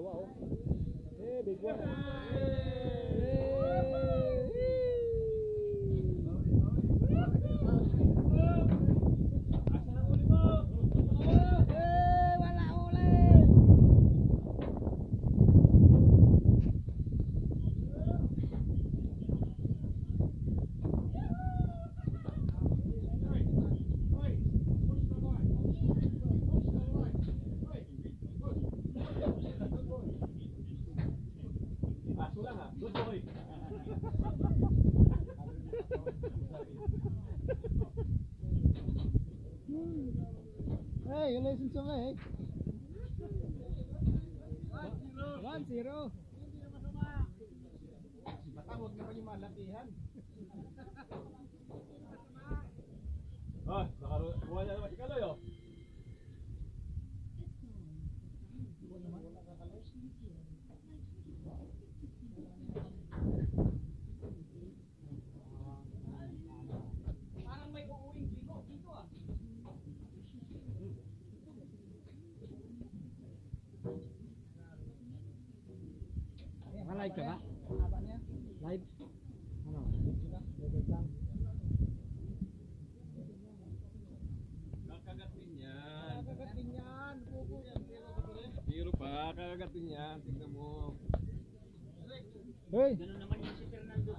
dalawa oh. Good boy. Hey, license mo eh. One zero. Matawag naman yung malapihan. Ah, nakakuha niya naman si Kaloy oh. live ya pak live mana Biru pak, kagak tinyan, tingnan mo. Hey. Naman yung si Fernando.